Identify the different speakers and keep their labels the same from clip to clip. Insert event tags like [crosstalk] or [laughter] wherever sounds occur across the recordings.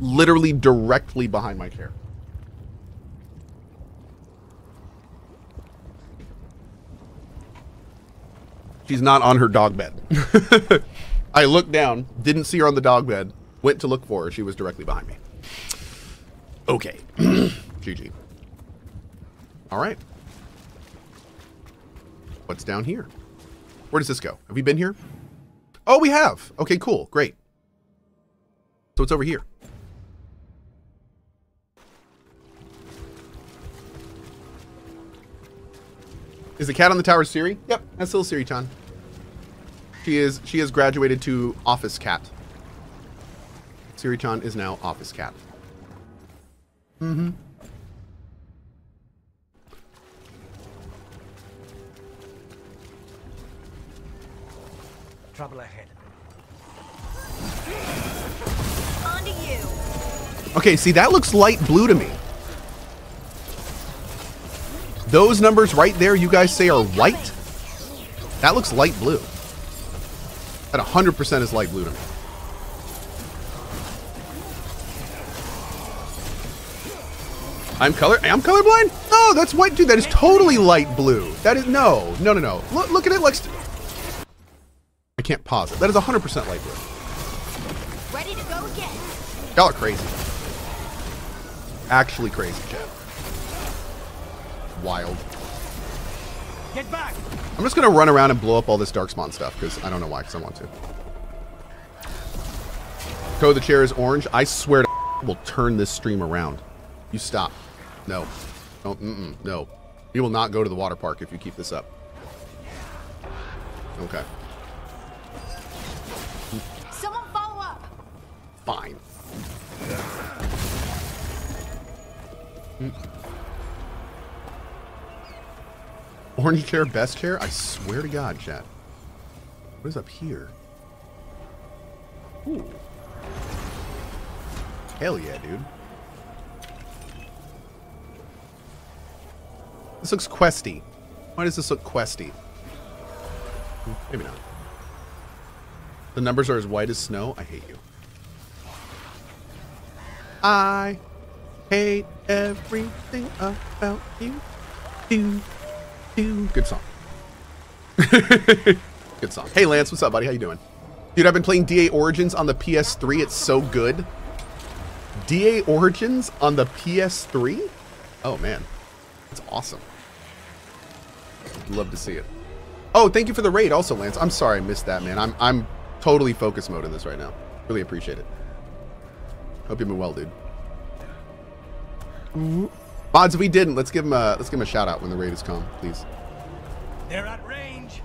Speaker 1: literally directly behind my chair. She's not on her dog bed. [laughs] I looked down, didn't see her on the dog bed, went to look for her. She was directly behind me. Okay. [clears throat] GG. All right. What's down here? Where does this go? Have we been here? Oh, we have. Okay, cool. Great. So it's over here. Is the cat on the tower Siri? Yep, that's little Siri Chan. She is she has graduated to office cat. Siri Chan is now office cat. Mm-hmm.
Speaker 2: Trouble ahead.
Speaker 3: On to you.
Speaker 1: Okay, see that looks light blue to me. Those numbers right there you guys say are white? That looks light blue. That 100% is light blue to me. I'm color I'm colorblind? Oh, that's white dude. That is totally light blue. That is no, no, no, no. Look, look at it like. st- I can't pause it. That is 100% light blue.
Speaker 3: Ready to go again.
Speaker 1: Y'all are crazy. Actually crazy, Chad. Wild.
Speaker 2: Get back!
Speaker 1: I'm just gonna run around and blow up all this Darkspawn stuff because I don't know why, because I want to. Code the chair is orange. I swear to [laughs] will turn this stream around. You stop. No. Don't. Mm-mm, no. You will not go to the water park if you keep this up. Okay.
Speaker 3: Someone follow up.
Speaker 1: Fine. Mm. Orange chair, best chair? I swear to God, chat. What is up here? Ooh. Hell yeah, dude. This looks questy. Why does this look questy? Maybe not. The numbers are as white as snow. I hate you. I hate everything about you. Do, Good song. [laughs] good song. Hey Lance, what's up, buddy? How you doing? Dude, I've been playing DA Origins on the PS3. It's so good. DA Origins on the PS3? Oh man, that's awesome. Love to see it. Oh, thank you for the raid, also, Lance. I'm sorry I missed that, man. I'm I'm totally focus mode in this right now. Really appreciate it. Hope you've been well, dude. Mods, if we didn't, let's give him a let's give him a shout out when the raid is come, please.
Speaker 2: They're at range.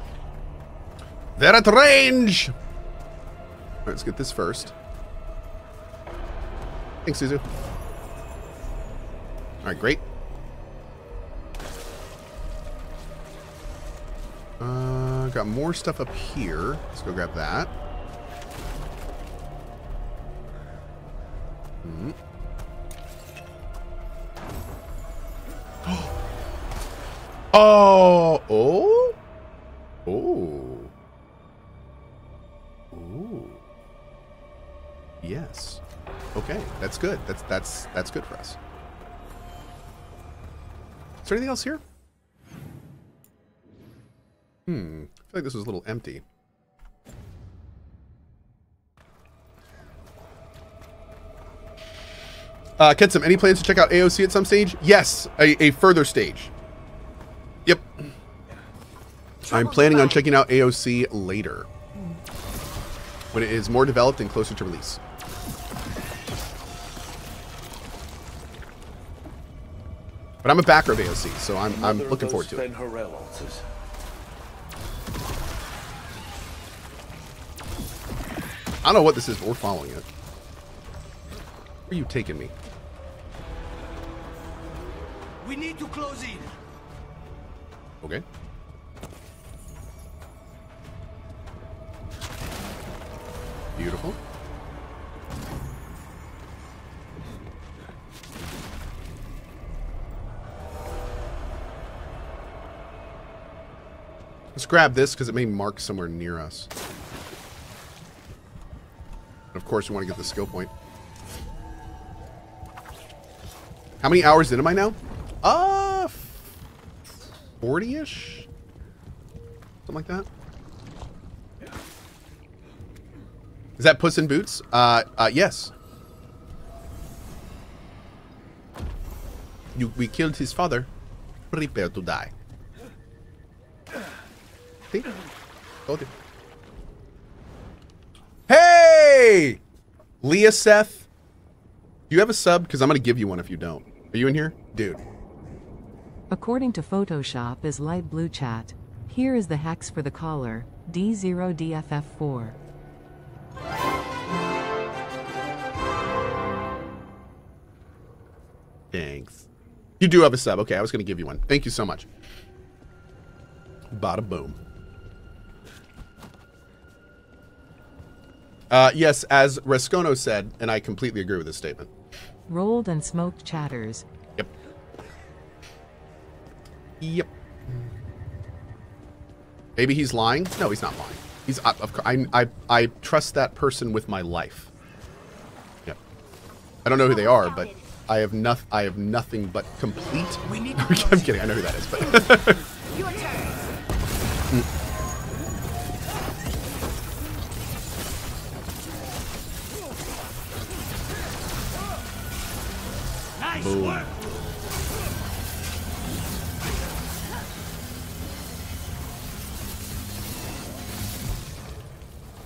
Speaker 1: They're at range. All right, let's get this first. Thanks, Suzu. All right, great. Uh, got more stuff up here. Let's go grab that. Oh, oh, oh, oh. Yes. Okay, that's good. That's that's that's good for us. Is there anything else here? Hmm. I feel like this was a little empty. Uh, Ketsum, any plans to check out AOC at some stage? Yes, a, a further stage. Yep. I'm planning on checking out AOC later. When it is more developed and closer to release. But I'm a backer of AOC, so I'm, I'm looking forward to it.
Speaker 4: Altars.
Speaker 1: I don't know what this is, but we're following it. Where are you taking me?
Speaker 2: We need to close in.
Speaker 1: Okay. Beautiful. Let's grab this because it may mark somewhere near us. And of course, we want to get the skill point. How many hours in am I now? Uh, 40-ish? Something like that. Is that Puss in Boots? Uh, uh, yes. You, we killed his father. Prepare to die. See? Hey! Leah Seth. Do you have a sub? Because I'm going to give you one if you don't. Are you in here? Dude.
Speaker 4: According to Photoshop is light blue chat. Here is the hex for the caller, D0DFF4.
Speaker 1: Thanks. You do have a sub. Okay, I was going to give you one. Thank you so much. Bada boom. Uh, yes, as Rescono said, and I completely agree with this statement.
Speaker 4: Rolled and smoked chatters.
Speaker 1: Yep. Yep. Maybe he's lying. No, he's not lying. He's. I, of I, I. I trust that person with my life. Yep. I don't know who they are, but I have nothing. I have nothing but complete.
Speaker 2: We need [laughs]
Speaker 1: I'm
Speaker 2: close
Speaker 1: kidding. I know who that is, but [laughs]
Speaker 3: Your turn.
Speaker 2: Nice
Speaker 1: Boom.
Speaker 2: work.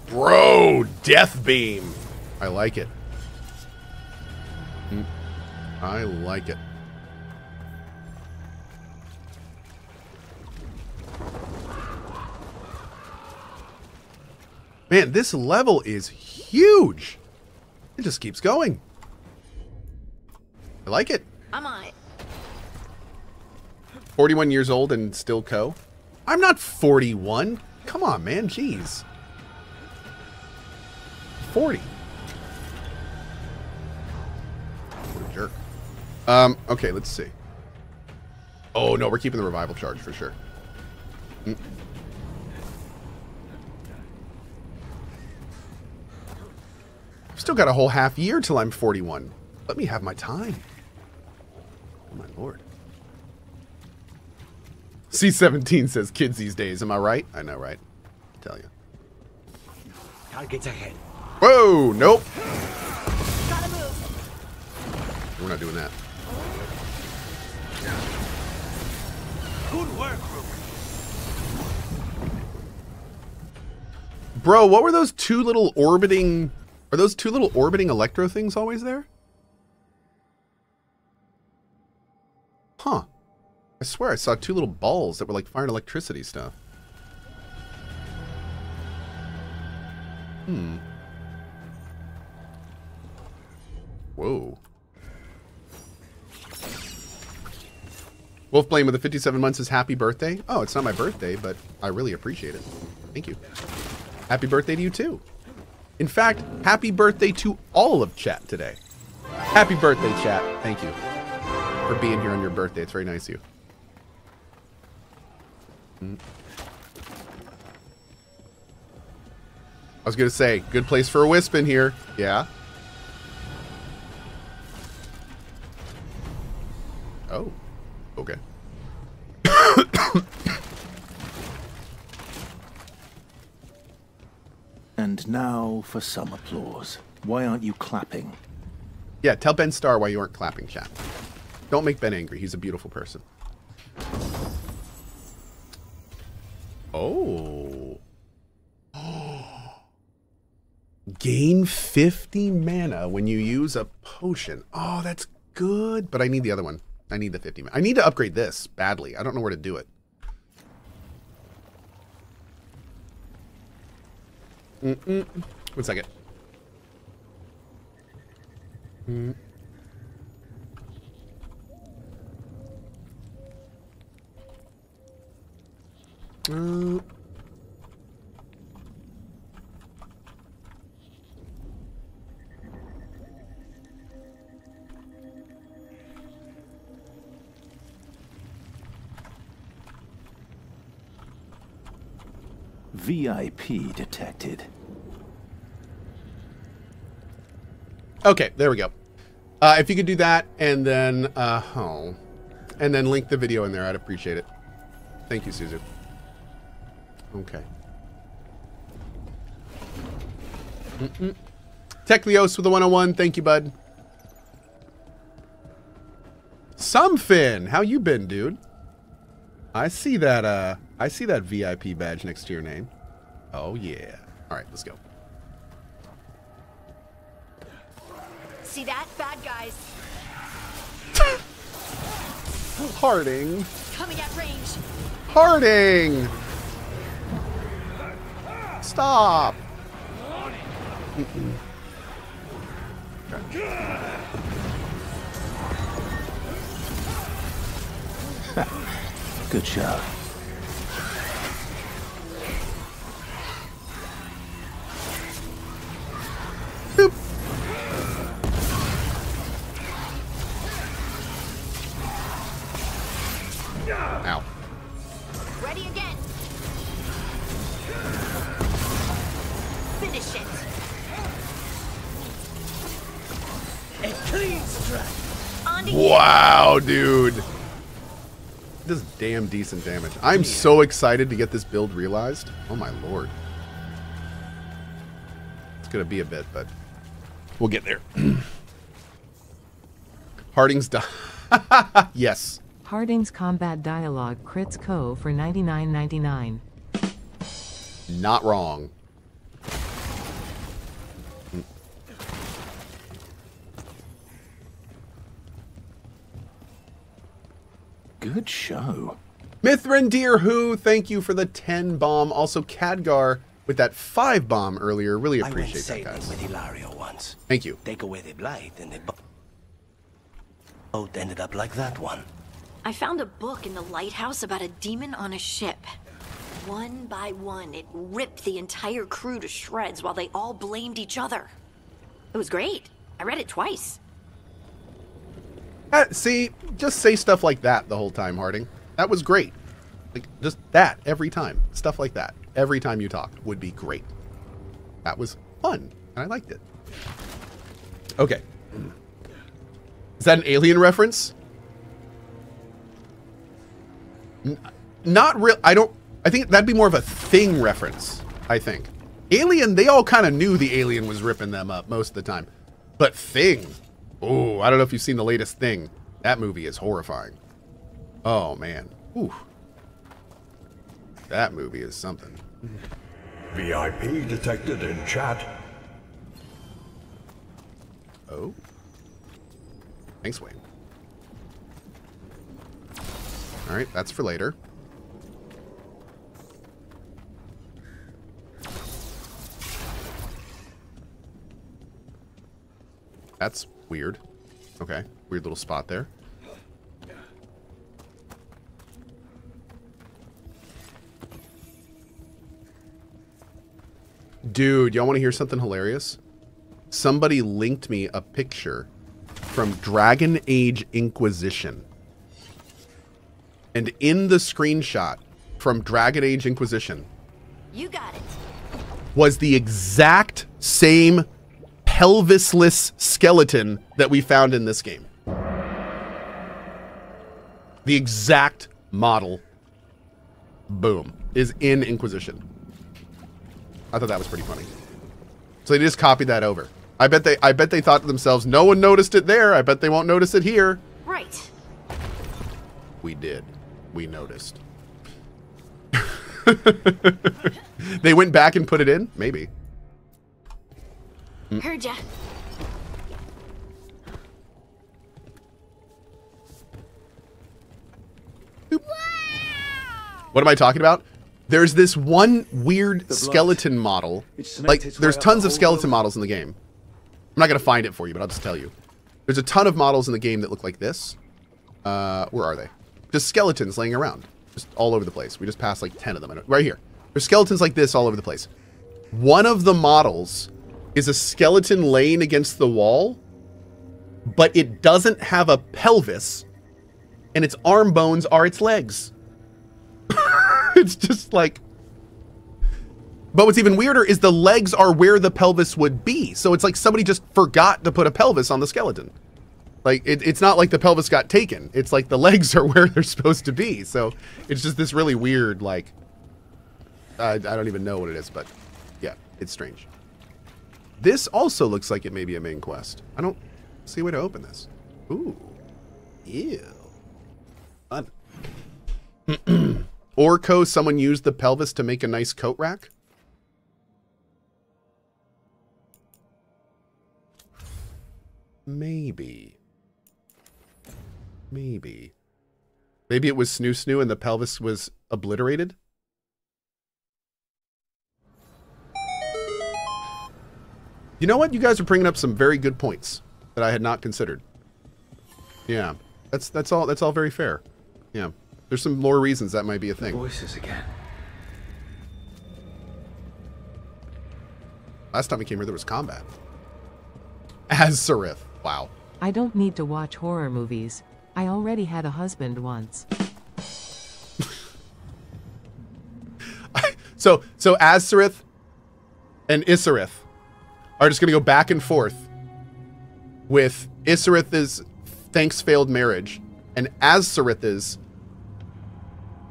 Speaker 1: bro, death beam. I like it. I like it. Man, this level is huge. It just keeps going. I like it.
Speaker 3: I'm on it.
Speaker 1: 41 years old and still co. I'm not 41. Come on, man. Jeez. 40. Um, okay, let's see. Oh, no, we're keeping the revival charge for sure. Mm. I've still got a whole half year till I'm 41. Let me have my time. Oh, my lord. C17 says kids these days. Am I right? I know, right? I tell you.
Speaker 2: Targets ahead.
Speaker 1: Whoa, nope.
Speaker 3: Gotta move.
Speaker 1: We're not doing that.
Speaker 2: Good work, Rook.
Speaker 1: Bro, what were those two little orbiting... Are those two little orbiting electro things always there? Huh. I swear I saw two little balls that were like firing electricity stuff. Hmm. Whoa. Wolfblame with the 57 months is happy birthday. Oh, it's not my birthday, but I really appreciate it. Thank you. Happy birthday to you too. In fact, happy birthday to all of chat today. Happy birthday, chat. Thank you for being here on your birthday. It's very nice of you. Mm. I was going to say, good place for a wisp in here. Yeah. Oh. Okay.
Speaker 5: And now for some applause. Why aren't you clapping?
Speaker 1: Yeah, tell Ben Starr why you aren't clapping, chat. Don't make Ben angry. He's a beautiful person. Oh. [gasps] Gain 50 mana when you use a potion. Oh, that's good. But I need the other one. I need the 50 mana. I need to upgrade this badly. I don't know where to do it. Mm-mm. One second. Mm. Uh,
Speaker 5: VIP detected.
Speaker 1: Okay, there we go. Uh, if you could do that and then, uh, oh, and then link the video in there, I'd appreciate it. Thank you, Suzu. Okay. Mm-mm. Techlios with the 101. Thank you, bud. Somefin, how you been, dude? I see that, uh, I see that VIP badge next to your name. Oh, yeah. All right, let's go.
Speaker 3: See that? Bad guys.
Speaker 1: Harding.
Speaker 3: Coming at range.
Speaker 1: Harding! Stop!
Speaker 5: Good show.
Speaker 3: Again. Finish it.
Speaker 2: A clean strike.
Speaker 3: On to.
Speaker 1: Wow, dude. This is damn decent damage. I'm so excited to get this build realized. Oh my lord. It's gonna be a bit, but we'll get there. [clears throat] Harding's done. [laughs] yes.
Speaker 4: Harding's Combat Dialogue crits Cohh for 99.99.
Speaker 1: Not wrong.
Speaker 5: Good show.
Speaker 1: Mithrin Deer Who, thank you for the 10 bomb. Also, Cadgar with that 5 bomb earlier. Really
Speaker 2: I went
Speaker 1: appreciate that,
Speaker 2: sailing
Speaker 1: guys.
Speaker 2: with Hilario once.
Speaker 1: Thank you.
Speaker 2: Take away the blight, and the bo- boat ended up like that one.
Speaker 3: I found a book in the lighthouse about a demon on a ship. One by one, it ripped the entire crew to shreds while they all blamed each other. It was great. I read it twice.
Speaker 1: Uh, see, just say stuff like that the whole time, Harding. That was great. Like, just that every time. Stuff like that. Every time you talk would be great. That was fun, and I liked it. Okay. Is that an alien reference? Not real. I don't. I think that'd be more of a thing reference. I think. Alien, they all kind of knew the alien was ripping them up most of the time. But Thing, oh, I don't know if you've seen the latest Thing. That movie is horrifying. Oh man, Ooh. That movie is something.
Speaker 6: VIP detected in chat.
Speaker 1: Oh. Thanks, Wayne. All right, that's for later. That's weird. Okay, weird little spot there. Dude, y'all want to hear something hilarious? Somebody linked me a picture from Dragon Age Inquisition. And in the screenshot from Dragon Age Inquisition
Speaker 3: You got it.
Speaker 1: was the exact same pelvisless skeleton that we found in this game. The exact model, boom, is in Inquisition. I thought that was pretty funny. So they just copied that over. I bet they I bet they thought to themselves, no one noticed it there. I bet they won't notice it here.
Speaker 3: Right.
Speaker 1: We did. We noticed. [laughs] they went back and put it in? Maybe.
Speaker 3: Heard ya.
Speaker 1: What am I talking about? There's this one weird skeleton model. Like, there's tons of skeleton models in the game. I'm not going to find it for you, but I'll just tell you. There's a ton of models in the game that look like this. Uh, where are they? Just skeletons laying around. Just all over the place. We just passed like 10 of them. Right here. There's skeletons like this all over the place. One of the models is a skeleton laying against the wall, but it doesn't have a pelvis, and its arm bones are its legs. [laughs] it's just like. But what's even weirder is the legs are where the pelvis would be. So it's like somebody just forgot to put a pelvis on the skeleton. Like it, it's not like the pelvis got taken. It's like the [laughs] legs are where they're supposed to be. So it's just this really weird like. I I don't even know what it is, but yeah, it's strange. This also looks like it may be a main quest. I don't see a way to open this. Ooh, ew, fun. [clears throat] Orco, someone used the pelvis to make a nice coat rack. Maybe. Maybe. Maybe it was Snoo Snoo and the pelvis was obliterated? You know what? You guys are bringing up some very good points that I had not considered. Yeah. That's that's all that's all very fair. Yeah. There's some more reasons that might be a thing.
Speaker 5: Voices again.
Speaker 1: Last time we came here there was combat. As Seraph. Wow.
Speaker 4: I don't need to watch horror movies. I already had a husband once.
Speaker 1: So so Azareth and Isarith are just gonna go back and forth with Isarith's thanks failed marriage and Azarith's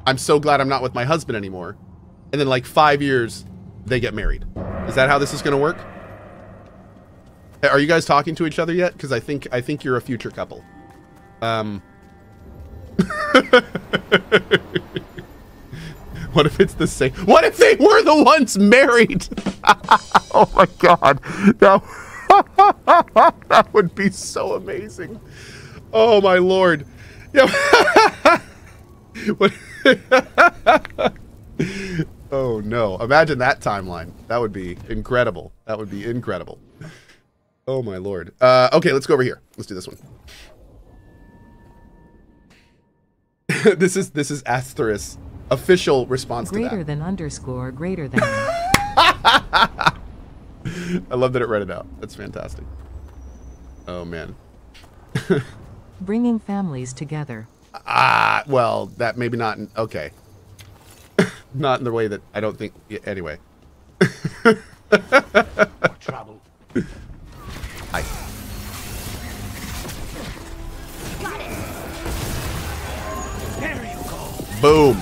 Speaker 1: I'm so glad I'm not with my husband anymore. And then like five years they get married. Is that how this is gonna work? Are you guys talking to each other yet? Because I think I think you're a future couple. Um [laughs] What if it's the same? What if they were the ones married? [laughs] oh my god. That, [laughs] that would be so amazing. Oh my lord. Yeah. Oh no. Imagine that timeline. That would be incredible. That would be incredible. Oh my lord. Uh, okay, let's go over here. Let's do this one. [laughs] this is this is asterisk official response to
Speaker 4: Greater
Speaker 1: that.
Speaker 4: than underscore greater than. [laughs]
Speaker 1: I love that it read it out. That's fantastic. Oh man. [laughs]
Speaker 4: Bringing families together.
Speaker 1: Ah, well, that maybe not. In, okay. not in the way that I don't think. Yeah, anyway.
Speaker 2: Trouble.
Speaker 1: Boom.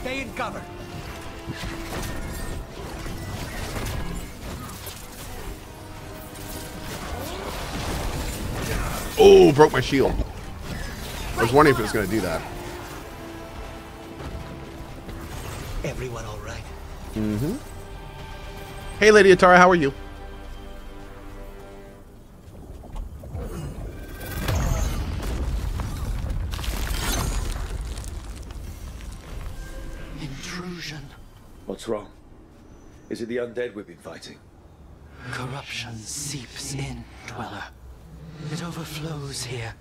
Speaker 2: Stay in cover.
Speaker 1: Oh, broke my shield. I was wondering if it was going to do that.
Speaker 2: Everyone all right? Mm-hmm.
Speaker 1: Hey, Lady Atara, how are you?
Speaker 2: Intrusion.
Speaker 5: What's wrong? Is it the undead we've been fighting?
Speaker 2: Corruption seeps in, Dweller. It overflows here.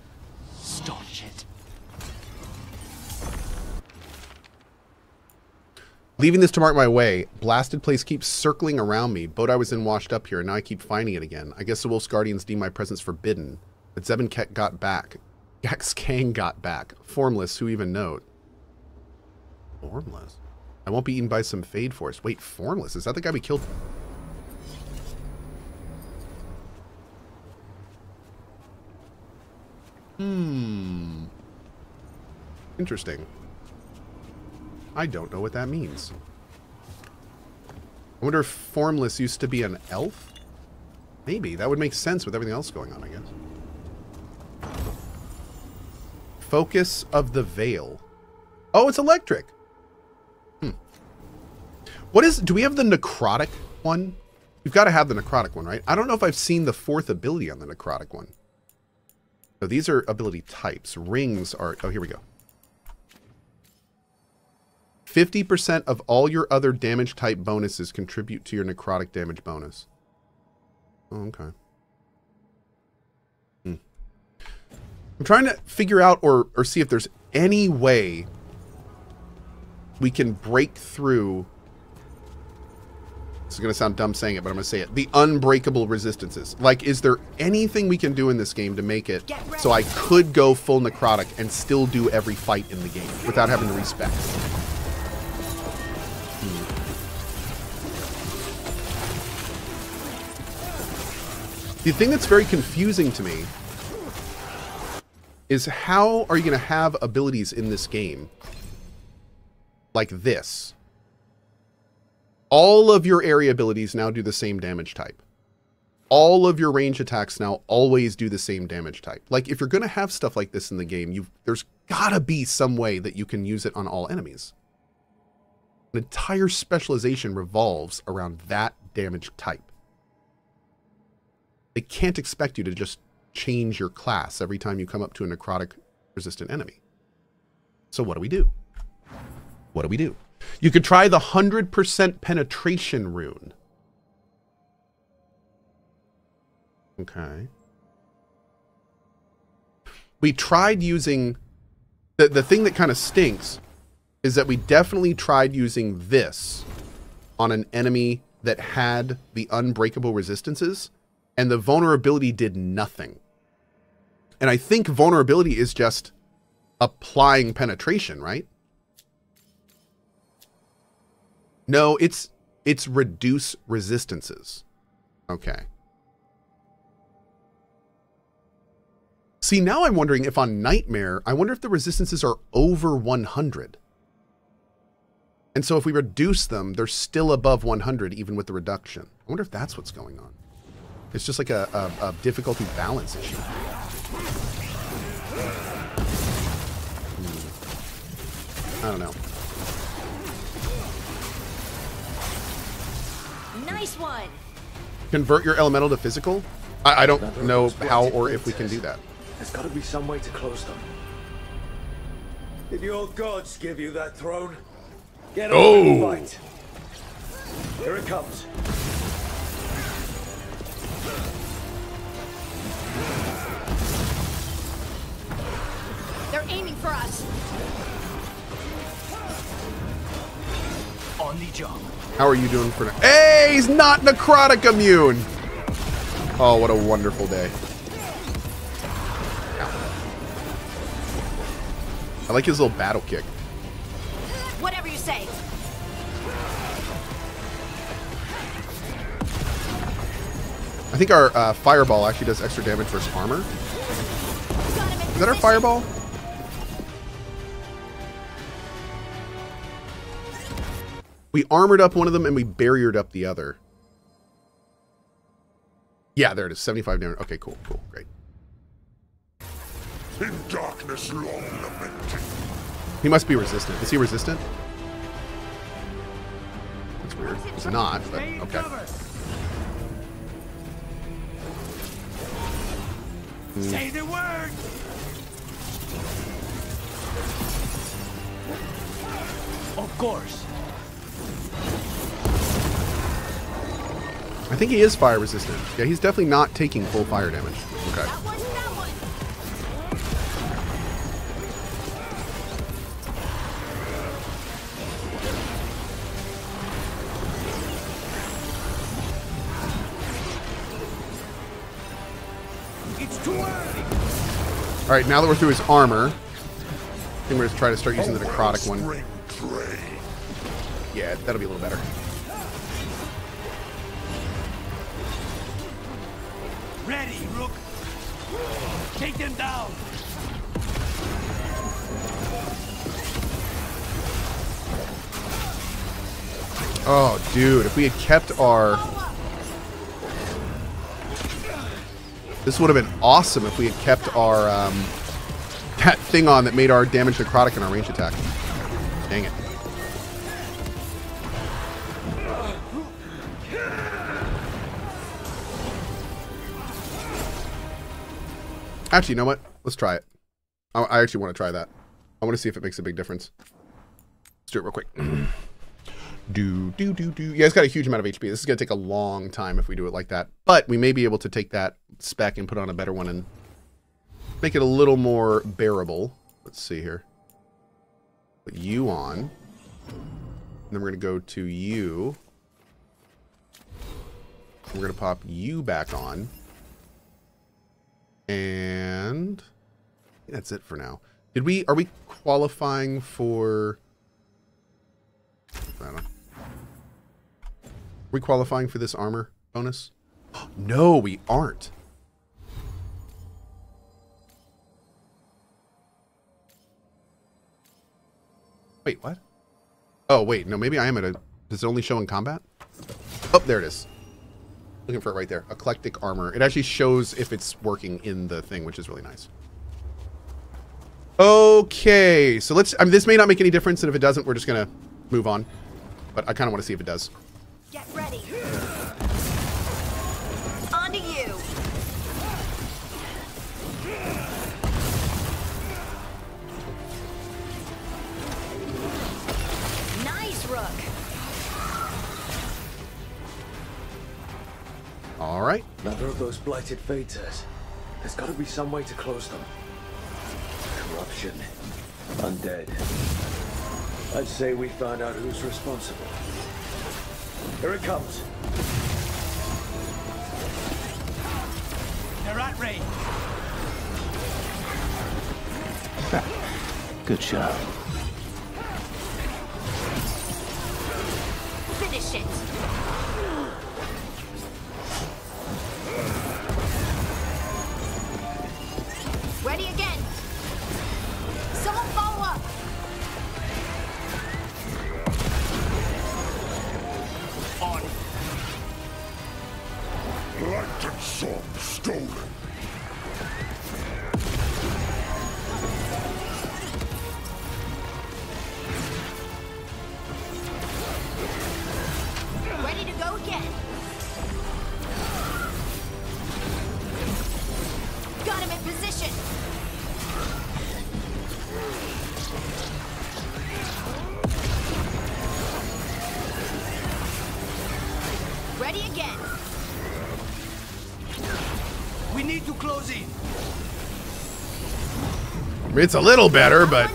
Speaker 1: Leaving this to mark my way, blasted place keeps circling around me. Boat I was in washed up here, and now I keep finding it again. I guess the Wolf's Guardians deem my presence forbidden. But Zeb and Ket got back. [laughs] Gax Kang got back. Formless, who even knowed? Formless? I won't be eaten by some Fade Force. Wait, Formless? Is that the guy we killed? Hmm. Interesting. I don't know what that means. I wonder if Formless used to be an elf? Maybe. That would make sense with everything else going on, I guess. Focus of the Veil. Oh, it's electric. Hmm. What is... Do we have the necrotic one? We've got to have the necrotic one, right? I don't know if I've seen the fourth ability on the necrotic one. So these are ability types. Rings are... Oh, here we go. 50% of all your other damage type bonuses contribute to your necrotic damage bonus. Oh, okay. Hmm. I'm trying to figure out or, or see if there's any way we can break through This is going to sound dumb saying it, but I'm going to say it. The unbreakable resistances. Like, is there anything we can do in this game to make it so I could go full necrotic and still do every fight in the game without having to respec? The thing that's very confusing to me is how are you going to have abilities in this game like this? All of your area abilities now do the same damage type. All of your range attacks now always do the same damage type. Like if you're going to have stuff like this in the game, you there's got to be some way that you can use it on all enemies. An entire specialization revolves around that damage type. They can't expect you to just change your class every time you come up to a necrotic resistant enemy. So what do we do? What do we do? You could try the 100% penetration rune. Okay. We tried using the the thing that kind of stinks is that we definitely tried using this on an enemy that had the unbreakable resistances and the vulnerability did nothing. And I think vulnerability is just applying penetration, right? No, it's it's reduce resistances. Okay. See, now I'm wondering if on Nightmare, I wonder if the resistances are over 100. And so if we reduce them, they're still above 100 even with the reduction. I wonder if that's what's going on. It's just like a, a, a difficulty balance issue. Hmm. I don't know.
Speaker 3: Nice one.
Speaker 1: Convert your elemental to physical? I, I don't know how or if we can do that.
Speaker 7: There's got to be some way to close them. Did your gods give you that throne? Get on
Speaker 1: Oh.
Speaker 7: and fight. Here it comes.
Speaker 3: They're aiming for us.
Speaker 2: On the job.
Speaker 1: How are you doing for now? Hey, he's not necrotic immune. Oh, what a wonderful day. I like his little battle kick.
Speaker 3: Whatever you say.
Speaker 1: I think our uh, fireball actually does extra damage versus armor. Is that our fireball? We armored up one of them and we barriered up the other. Yeah, there it is. 75 damage. Okay, cool, cool, great.
Speaker 6: In darkness long lamented.
Speaker 1: He must be resistant. Is he resistant? That's weird. He's not, but okay.
Speaker 2: Say the word. Of course.
Speaker 1: I think he is fire resistant. Yeah, he's definitely not taking full fire damage. Okay.
Speaker 2: It's too early.
Speaker 1: All right, now that we're through his armor, I think we're going to try to start using the necrotic one. Yeah, that'll be a little better.
Speaker 2: Ready, Rook. Take them down.
Speaker 1: Oh, dude, if we had kept our... This would have been awesome if we had kept our, um, that thing on that made our damage necrotic and our range attack. Dang it. Actually, you know what? Let's try it. I, I actually want to try that. I want to see if it makes a big difference. Let's do it real quick. [clears throat] do do do do. Yeah, it's got a huge amount of HP. This is gonna take a long time if we do it like that. But we may be able to take that spec and put on a better one and make it a little more bearable. Let's see here. Put you on. And then we're gonna go to you. We're gonna pop you back on. And that's it for now. Did we are we qualifying for I don't know. We qualifying for this armor bonus? [gasps] No, we aren't. Wait, what? Oh, wait, no, maybe I am at a... Does it only show in combat? Oh, there it is. Looking for it right there. Eclectic armor. It actually shows if it's working in the thing, which is really nice. Okay, so let's... I mean, this may not make any difference, and if it doesn't, we're just going to move on. But I kind of want to see if it does.
Speaker 3: Get ready. On to you. Nice, Rook.
Speaker 1: All right.
Speaker 7: Another of those blighted phaeters. There's got to be some way to close them. Corruption. Undead. I'd say we found out who's responsible. Here it comes.
Speaker 2: They're at range. [laughs]
Speaker 5: Good shot.
Speaker 3: Again. Got him in position. Ready again.
Speaker 2: We need to close in.
Speaker 1: It's a little better, but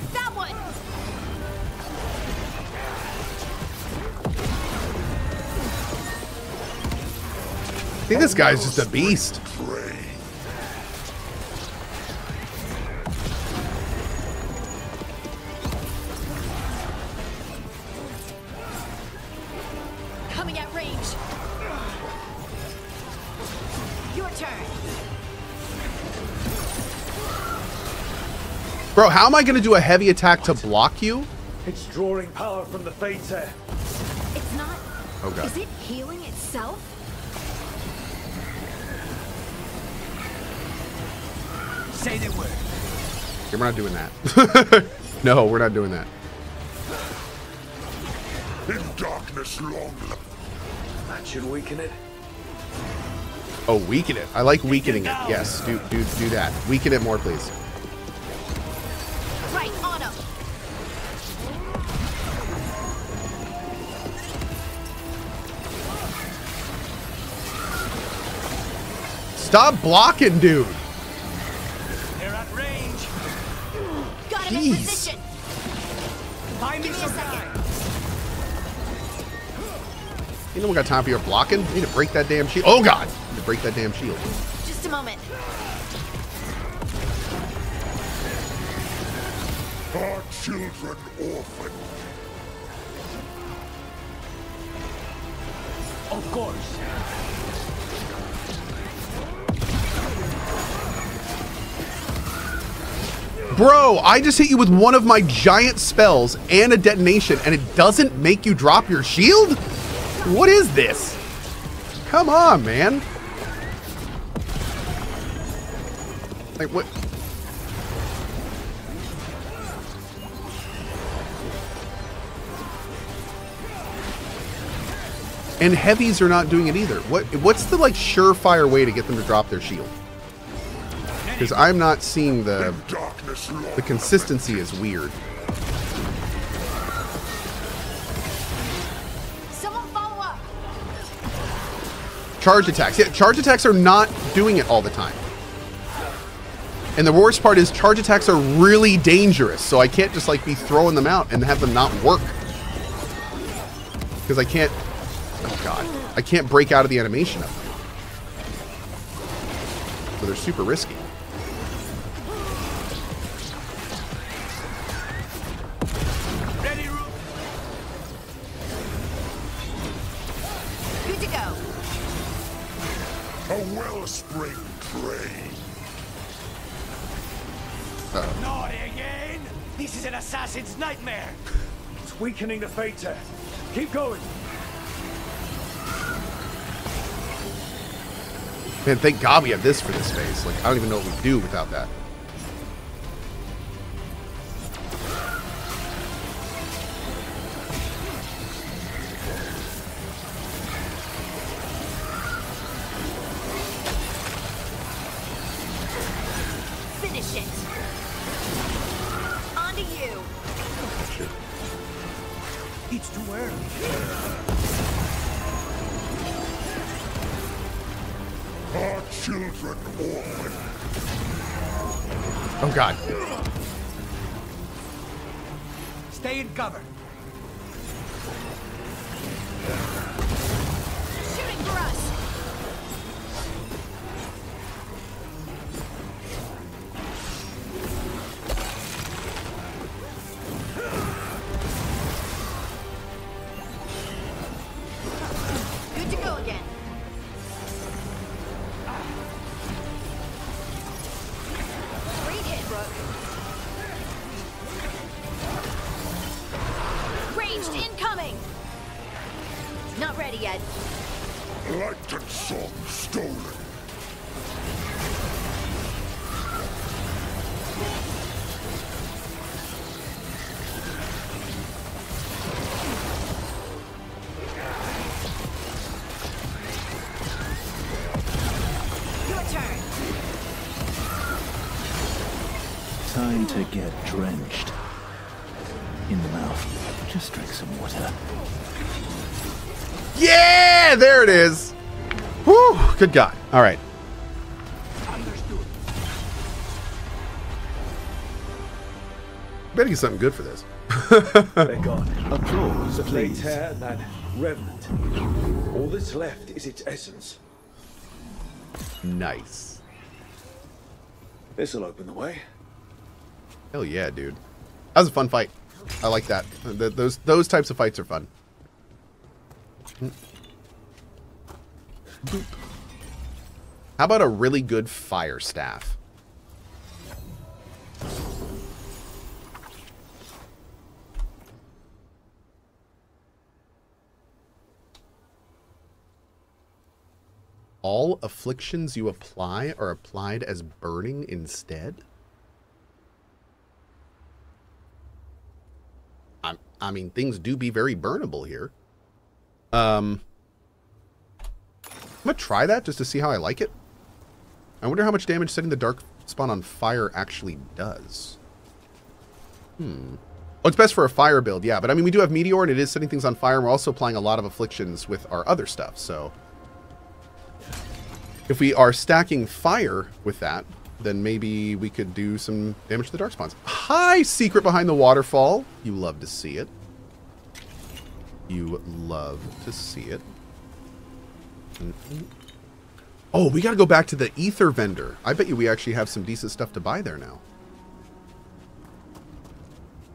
Speaker 1: think this guy's just a beast.
Speaker 3: Coming at range. Your turn.
Speaker 1: Bro, how am I going to do a heavy attack to block you?
Speaker 7: It's drawing power from the phaeter.
Speaker 3: It's not.
Speaker 1: Oh, God.
Speaker 3: Is it healing itself?
Speaker 2: Say the word.
Speaker 1: Yeah, we're not doing that. [laughs] no, we're not doing that.
Speaker 6: In darkness long.
Speaker 7: That should weaken it.
Speaker 1: Oh, weaken it. I like weakening it. Yes, do do do that. Weaken it more, please.
Speaker 3: Right on him.
Speaker 1: Stop blocking, dude.
Speaker 3: Got
Speaker 2: time
Speaker 1: for your blocking? You need to break that damn shield. Oh god! You need to break that damn shield.
Speaker 3: Just a moment.
Speaker 6: Our children orphaned.
Speaker 2: Of course.
Speaker 1: Bro, I just hit you with one of my giant spells and a detonation, and it doesn't make you drop your shield? What is this? Come on, man. Like, what? And heavies are not doing it either. What? What's the like surefire way to get them to drop their shield? Because I'm not seeing the
Speaker 6: In darkness long
Speaker 1: the consistency is weird. Charge attacks. Yeah, charge attacks are not doing it all the time. And the worst part is charge attacks are really dangerous, so I can't just like be throwing them out and have them not work. Because I can't, oh god, I can't break out of the animation of them. So they're super risky.
Speaker 6: A wellspring train.
Speaker 2: Naughty again? This is an assassin's nightmare.
Speaker 7: It's weakening the Phaetor. Keep going.
Speaker 1: Man, thank God we have this for this phase. Like, I don't even know what we'd do without that.
Speaker 5: Get drenched. In the mouth. Just drink some water.
Speaker 1: Yeah, there it is. Whew, good God. All right. Better get something good for this.
Speaker 7: They're gone.
Speaker 5: Applause,
Speaker 7: The [laughs]
Speaker 5: please.
Speaker 7: Phaetor and that Revenant. All that's left is its essence.
Speaker 1: Nice.
Speaker 7: This'll open the way.
Speaker 1: Hell yeah, dude. That was a fun fight. I like that. Th- those those types of fights are fun. How about a really good fire staff? All afflictions you apply are applied as burning instead? I, mean, things do be very burnable here. Um, I'm gonna try that just to see how I like it. I wonder how much damage setting the dark spawn on fire actually does. Hmm. Oh, it's best for a fire build, yeah. But I mean, we do have meteor, and it is setting things on fire. And we're also applying a lot of afflictions with our other stuff. So, if we are stacking fire with that, then maybe we could do some damage to the dark spawns. Hi, secret behind the waterfall. You love to see it. You love to see it. Mhm. Oh, we got to go back to the ether vendor. I bet you we actually have some decent stuff to buy there now.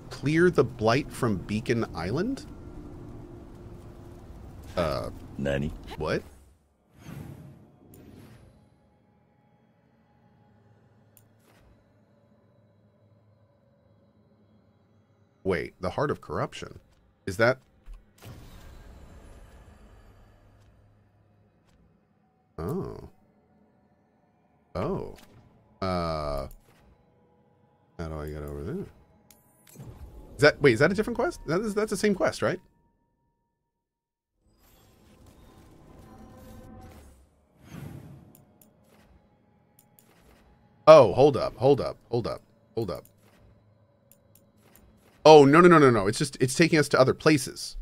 Speaker 1: Clear the blight from Beacon Island? Uh,
Speaker 5: Nanny.
Speaker 1: what? Wait, the heart of corruption. Is that Oh. Oh. Uh How do I get over there? Is that wait, is that a different quest? That is that's the same quest, right? Oh, hold up, hold up, hold up, hold up. Oh, no, no, no, no, no. It's just, it's taking us to other places.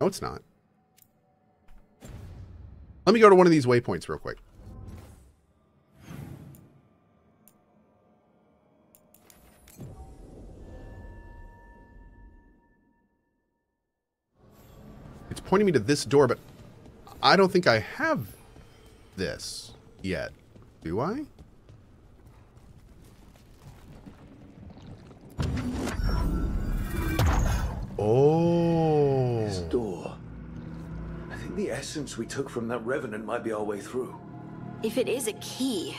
Speaker 1: No, it's not. Let me go to one of these waypoints real quick. It's pointing me to this door, but I don't think I have this yet. Do I?
Speaker 7: The essence we took from that revenant might be our way through.
Speaker 3: If it is a key,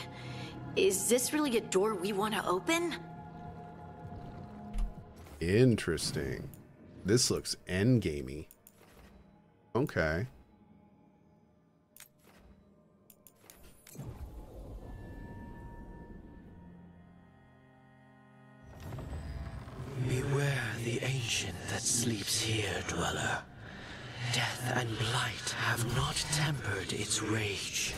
Speaker 3: is this really a door we want to open?
Speaker 1: Interesting. This looks endgamey. Okay.
Speaker 8: Beware the ancient that sleeps here, dweller. Death and blight have not tempered its rage.